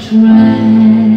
Try.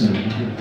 soon.